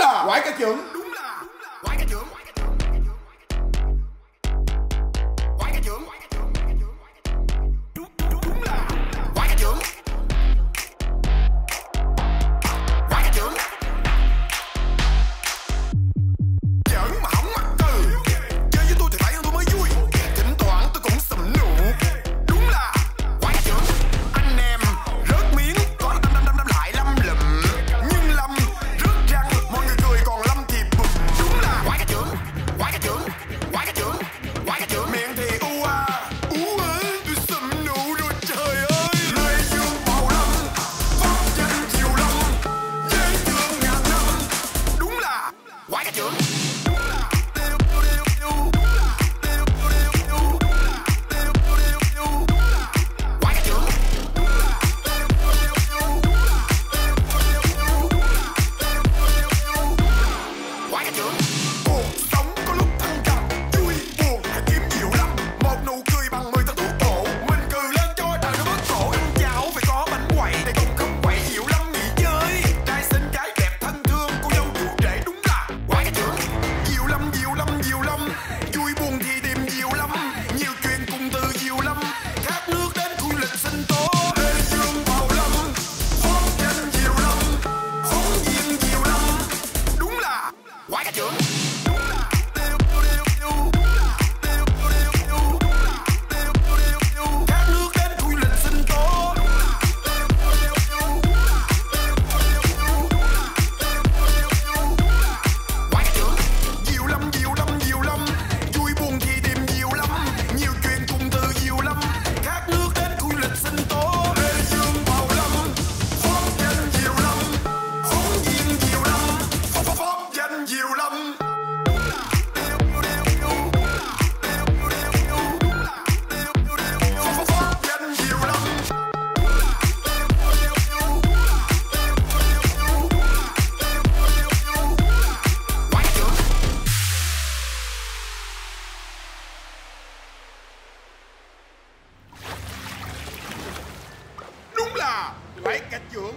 là quải cái trưởng. Why you? lấy cả trưởng